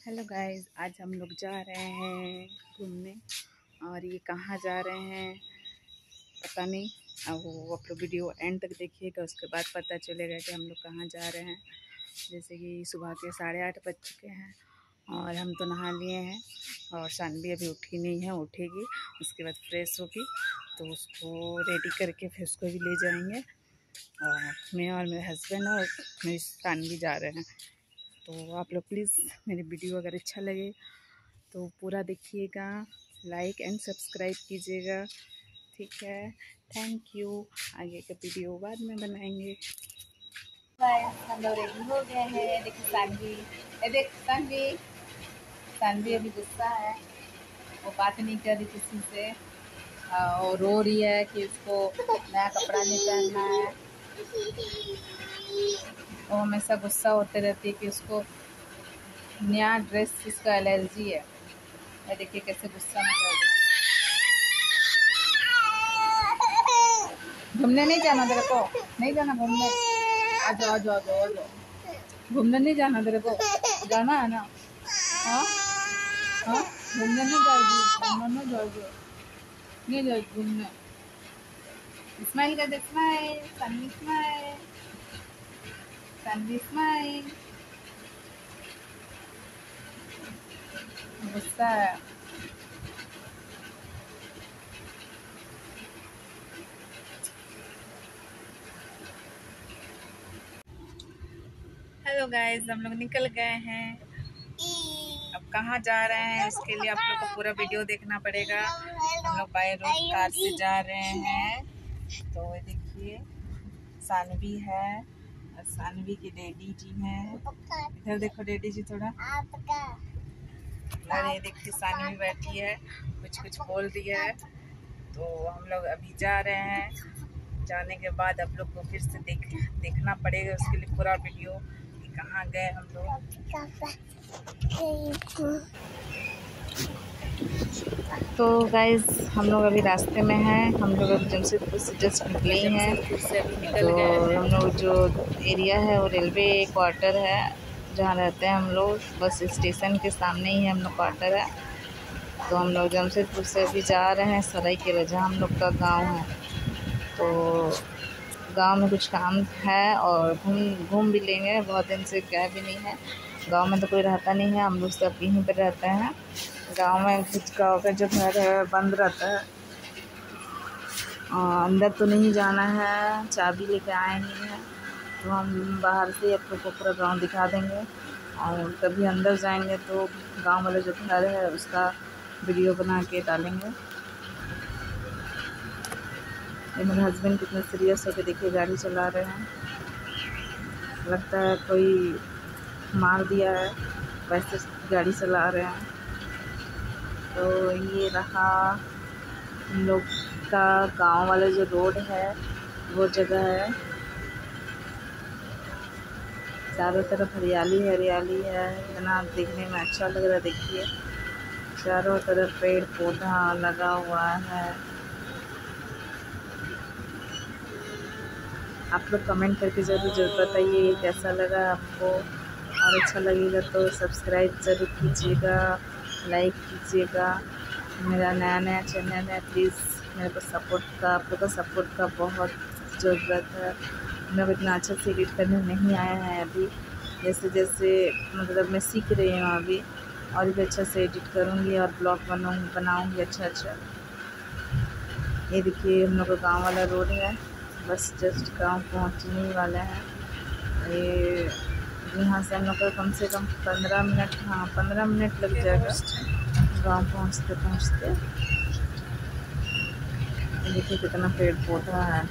Hello guys, आज हम लोग जा रहे हैं घूमने। और ये कहाँ जा रहे हैं, पता नहीं। अब वो आप लोग वीडियो एंड तक देखिएगा, उसके बाद पता चलेगा कि हम लोग कहाँ जा रहे हैं। जैसे कि सुबह के साढ़े आठ बज चुके हैं और हम तो नहा लिए हैं और शानवी अभी उठी नहीं है, उठेगी। उसके बाद फ्रेश होगी तो उसको रेडी करके फिर उसको भी ले जाएँगे। और मैं और मेरे हस्बैंड और मेरी शानवी जा रहे हैं। तो आप लोग प्लीज़ मेरी वीडियो अगर अच्छा लगे तो पूरा देखिएगा लाइक एंड सब्सक्राइब कीजिएगा। ठीक है? थैंक यू आगे का वीडियो बाद में बनाएँगे। हम लोग हो हैं। अभी गुस्सा है। वो बात नहीं कर रही किसी से। और रो रही है कि उसको नया कपड़ा नहीं पहनना है। वो हमेशा गुस्सा होते रहती है कि उसको नया ड्रेस इसका एलर्जी है। मैं देखिए कैसे गुस्सा में कर घूमने नहीं जाना तेरे को? नहीं जाना घूमने? आ जाओ आ जाओ आ जाओ घूमने नहीं जाना तेरे को? जाना है ना? हाँ? हाँ? घूमने नहीं जाएगी? घूमने नहीं जाएगी। नहीं जाएगी घूमने। स्माइल कर दे smile Sunny smile Sunny smile गुस्सा है हेलो गाइस हम लोग निकल गए हैं। अब कहाँ जा रहे हैं? इसके लिए आप लोग को पूरा वीडियो देखना पड़ेगा। हम लोग बाय रोड कार से जा रहे हैं। तो देखिए सानवी है। सानवी की डैडी जी हैं। इधर देखो डैडी जी थोड़ा। अरे देखिए सानवी बैठी है कुछ कुछ बोल रही है। तो हम लोग अभी जा रहे हैं। जाने के बाद आप लोग को फिर से देख देखना पड़ेगा उसके लिए पूरा वीडियो कि कहाँ गए हम लोग। तो गाइज़ हम लोग अभी रास्ते में हैं। हम लोग अभी जमशेदपुर से जस्ट निकले ही हैं। तो हम लोग जो एरिया है, वो रेलवे क्वार्टर है, जहाँ रहते हैं हम लोग। बस स्टेशन के सामने ही हम लोग क्वार्टर है। तो हम लोग जमशेदपुर से अभी जा रहे हैं। सराई के जहाँ हम लोग का गाँव है। तो गाँव में कुछ काम है और घूम घूम भी लेंगे। बहुत दिन से गए भी नहीं है। गाँव में तो कोई रहता नहीं है। हम लोग सब यहीं पर रहते हैं। गाँव में गाँव का जो घर है, बंद रहता है। अंदर तो नहीं जाना है, चाबी लेके आए नहीं हैं। तो हम बाहर से आप लोग को पूरा गाँव दिखा देंगे और कभी अंदर जाएँगे तो गाँव वाला जो घर है, उसका वीडियो बना के डालेंगे। मेरे हस्बैंड कितने सीरियस होकर देखिए, गाड़ी चला रहे हैं। लगता है कोई मार दिया है वैसे गाड़ी चला रहे हैं। तो ये रहा हम लोग का गाँव वाला जो रोड है, वो जगह है। चारों तरफ़ हरियाली हरियाली है। इतना देखने में अच्छा लग रहा है, देखिए। चारों तरफ़ पेड़ पौधा लगा हुआ है। आप लोग कमेंट करके ज़रूर, ज़रूर बताइए कैसा लगा आपको। और अच्छा लगेगा तो सब्सक्राइब ज़रूर कीजिएगा। लाइक कीजिएगा। मेरा नया नया चैनल है प्लीज़ मेरे को सपोर्ट का, आप लोग का सपोर्ट का बहुत ज़रूरत है। लोग इतना अच्छा से एडिट करने नहीं आया है अभी। जैसे जैसे मतलब मैं सीख रही हूँ अभी, और भी अच्छा से एडिट करूँगी और ब्लॉग बनाऊँगी बनाऊँगी अच्छा अच्छा। ये देखिए, हम लोग का गाँव वाला रोड है। बस जस्ट गाँव पहुँचने वाला है। ये यहाँ से हम लोग कम से कम पंद्रह मिनट हाँ पंद्रह मिनट लग जाएगा। गाँव पहुँचते पहुँचते। देखिए कितना पेड़ पौधा है।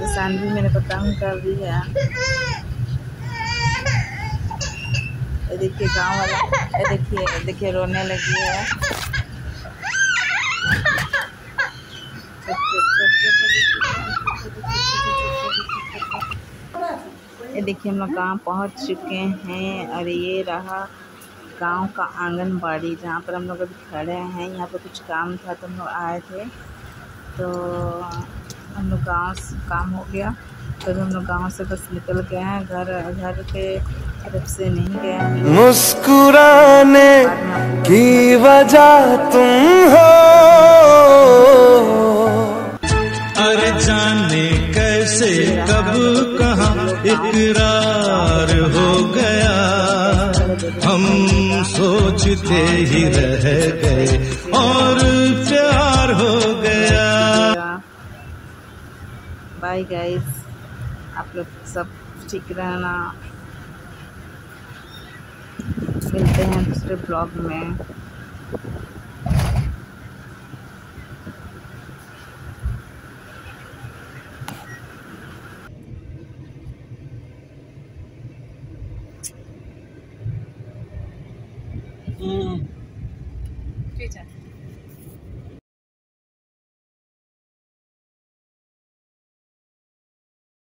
किसान भी मेरे को तंग कर रही है। देखिए गाँव वाला देखिए देखिए रोने लगी है। ये देखिए हम लोग गाँव पहुँच चुके हैं और ये रहा गाँव का आंगनबाड़ी जहाँ पर हम लोग अभी खड़े हैं। यहाँ पर कुछ काम था तो हम लोग आए थे। तो हम लोग गाँव से काम हो गया। तो हम लोग गाँव से बस निकल गए हैं। घर घर के तरफ़ से नहीं गए मुस्कुराने की वजह तुम हो। जाने कैसे, कब, कहा इकरार हो गया। हम सोचते ही रह गए और प्यार हो गया। बाय गाइस आप लोग सब ठीक रहना। मिलते हैं दूसरे ब्लॉग में। 嗯。对的